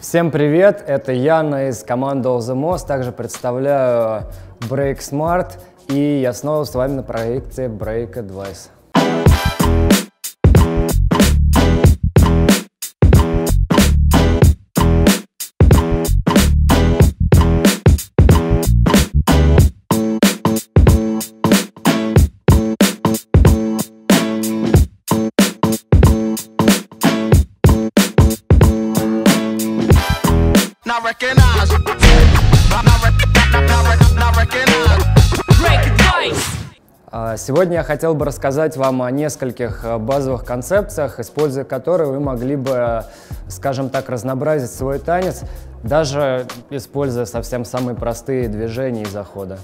Всем привет, это Яна из команды All The Most, также представляю Break Smart, и я снова с вами на проекте Break Advice. А, Сегодня я хотел бы рассказать вам о нескольких э, базовых концепциях, используя которые вы могли бы, скажем так, разнообразить свой танец, даже используя совсем самые простые движения и захода.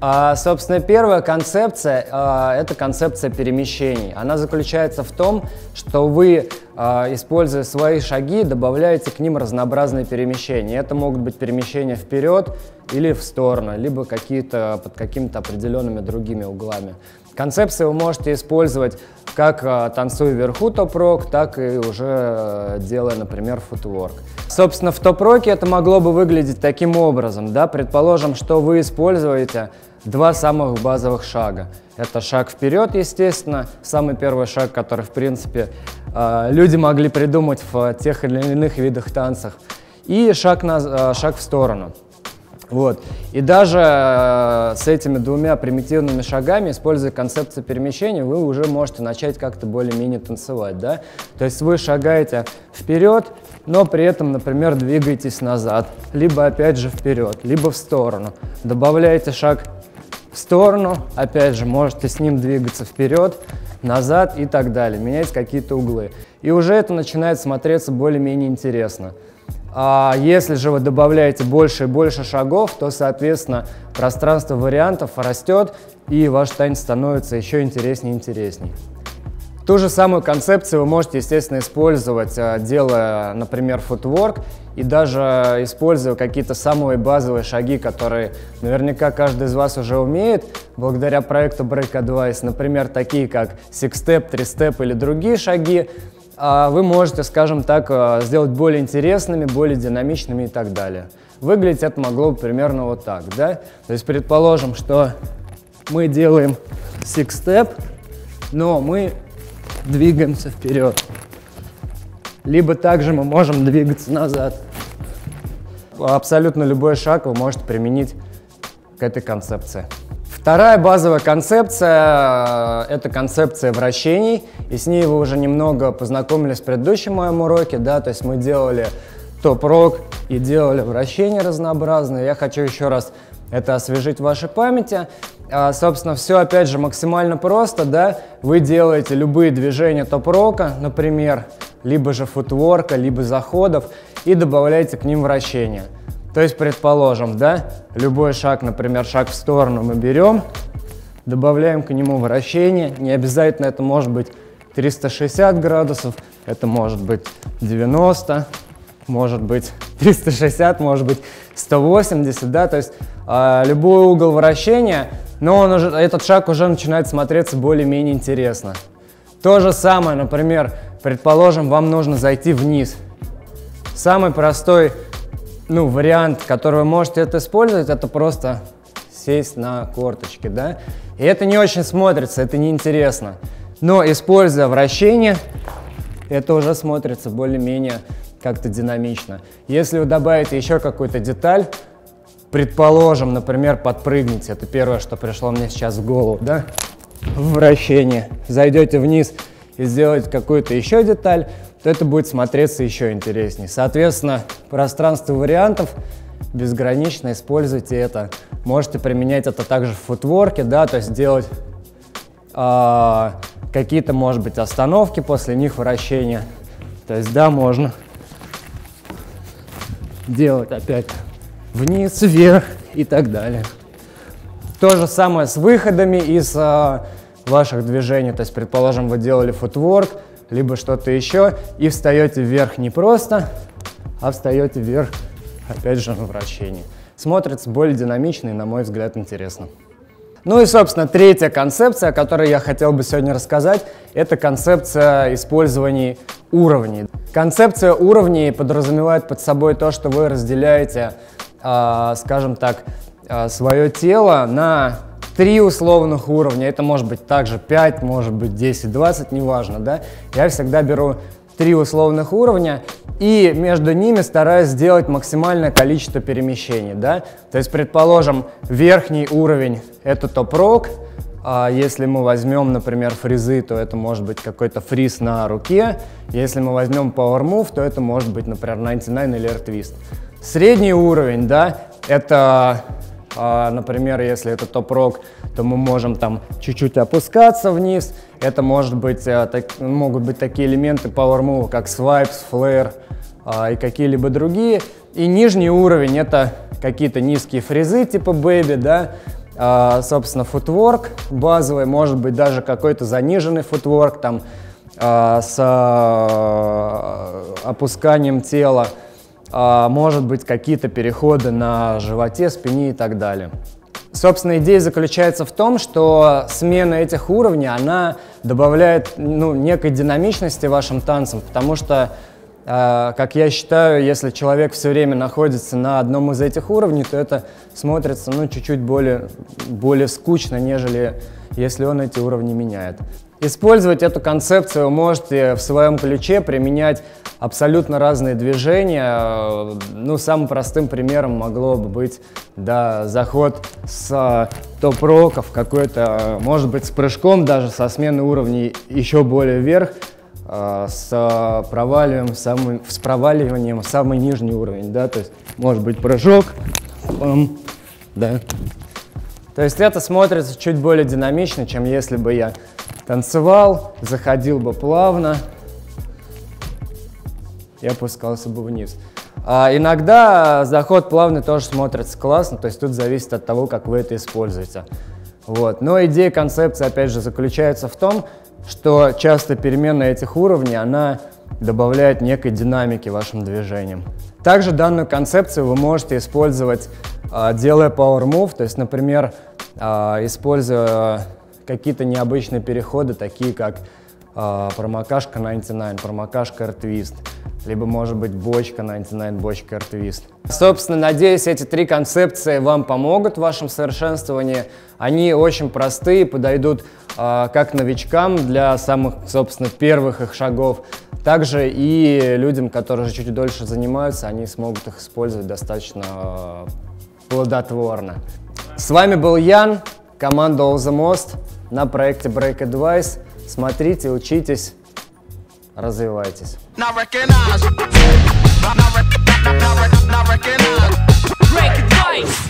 А, собственно, первая концепция а, это концепция перемещений. Она заключается в том, что вы, а, используя свои шаги, добавляете к ним разнообразные перемещения. Это могут быть перемещения вперед или в сторону, либо какие-то под какими-то определенными другими углами. Концепции вы можете использовать как а, танцуя вверху топ-рок, так и уже а, делая, например, футворк. Собственно, в топ-роке это могло бы выглядеть таким образом. Да? Предположим, что вы используете два самых базовых шага. Это шаг вперед, естественно, самый первый шаг, который, в принципе, а, люди могли придумать в тех или иных видах танцах, и шаг, на, шаг в сторону. Вот. И даже э, с этими двумя примитивными шагами, используя концепцию перемещения, вы уже можете начать как-то более-менее танцевать, да? То есть вы шагаете вперед, но при этом, например, двигаетесь назад, либо опять же вперед, либо в сторону. Добавляете шаг в сторону, опять же, можете с ним двигаться вперед, назад и так далее, менять какие-то углы. И уже это начинает смотреться более-менее интересно. А если же вы добавляете больше и больше шагов, то, соответственно, пространство вариантов растет, и ваш танец становится еще интереснее и интересней. Ту же самую концепцию вы можете, естественно, использовать, э, делая, например, футворк, и даже используя какие-то самые базовые шаги, которые наверняка каждый из вас уже умеет, благодаря проекту Break Advice, например, такие как Six-Step, Three-Step или другие шаги, вы можете, скажем так, э, сделать более интересными, более динамичными и так далее. Выглядеть это могло бы примерно вот так, да? То есть предположим, что мы делаем six-step, но мы двигаемся вперед. Либо также мы можем двигаться назад. Абсолютно любой шаг вы можете применить к этой концепции. Вторая базовая концепция – это концепция вращений, и с ней вы уже немного познакомились в предыдущем моем уроке, да, то есть мы делали топ-рок и делали вращения разнообразные. Я хочу еще раз это освежить в вашей памяти. А, собственно, все опять же максимально просто, да, вы делаете любые движения топ-рока, например, либо же футворка, либо заходов, и добавляете к ним вращения. То есть, предположим, да, любой шаг, например, шаг в сторону мы берем, добавляем к нему вращение. Не обязательно это может быть 360 градусов, это может быть 90, может быть 360, может быть 180, да, то есть э, любой угол вращения, но он уже, этот шаг уже начинает смотреться более-менее интересно. То же самое, например, предположим, вам нужно зайти вниз. Самый простой ну, вариант, который вы можете это использовать, это просто сесть на корточки, да. И это не очень смотрится, это неинтересно. Но используя вращение, это уже смотрится более-менее как-то динамично. Если вы добавите еще какую-то деталь, предположим, например, подпрыгните, это первое, что пришло мне сейчас в голову, да, вращение, зайдете вниз и сделаете какую-то еще деталь, то это будет смотреться еще интереснее. Соответственно, пространство вариантов безгранично, используйте это. Можете применять это также в футворке, да, то есть делать а, какие-то, может быть, остановки, после них вращения. То есть, да, можно делать опять вниз, вверх и так далее. То же самое с выходами из а, ваших движений. То есть, предположим, вы делали футворк, либо что-то еще, и встаете вверх не просто, а встаете вверх, опять же, на вращении. Смотрится более динамично и, на мой взгляд, интересно. Ну и, собственно, третья концепция, о которой я хотел бы сегодня рассказать, это концепция использования уровней. Концепция уровней подразумевает под собой то, что вы разделяете, э, скажем так, э, свое тело на три условных уровня. Это может быть также 5, может быть 10, 20, неважно, да. Я всегда беру три условных уровня и между ними стараюсь сделать максимальное количество перемещений, да. То есть, предположим, верхний уровень — это топ-рок, а если мы возьмем, например, фризы, то это может быть какой-то фриз на руке. Если мы возьмем Power Move, то это может быть, например, 99 или Air Twist. Средний уровень, да, это, например, если это топ-рок, то мы можем там чуть-чуть опускаться вниз. Это может быть, а, так, могут быть такие элементы Power Move, как Flare а, и какие-либо другие. И нижний уровень это какие-то низкие фрезы типа Baby, да, а, собственно, футворк базовый, может быть даже какой-то заниженный футворк там а, с а, опусканием тела, может быть какие-то переходы на животе, спине и так далее. Собственно, идея заключается в том, что смена этих уровней, она добавляет ну, некой динамичности вашим танцам, потому что а, как я считаю, если человек все время находится на одном из этих уровней, то это смотрится ну, чуть-чуть более, более скучно, нежели если он эти уровни меняет. Использовать эту концепцию вы можете в своем ключе, применять абсолютно разные движения. Ну, самым простым примером могло бы быть да, заход с топ-роков какой-то, может быть, с прыжком даже, со смены уровней еще более вверх, а, с проваливанием, самый, с проваливанием в самый нижний уровень, да, то есть может быть прыжок, да. То есть это смотрится чуть более динамично, чем если бы я танцевал, заходил бы плавно и опускался бы вниз. А иногда заход плавный тоже смотрится классно, то есть тут зависит от того, как вы это используете. Вот. Но идея концепции, опять же, заключается в том, что часто перемена этих уровней, она добавляет некой динамики вашим движениям. Также данную концепцию вы можете использовать, а, делая Power Move, то есть, например, а, используя какие-то необычные переходы, такие как а, промокашка 99, промокашка Air Twist, либо, может быть, бочка 99, бочка Air Twist. Собственно, надеюсь, эти три концепции вам помогут в вашем совершенствовании. Они очень простые, подойдут э, как новичкам для самых, собственно, первых их шагов, также и людям, которые чуть дольше занимаются, они смогут их использовать достаточно э, плодотворно. С вами был Ян, команда All the Most на проекте Break Advice. Смотрите, учитесь, развивайтесь. Break advice.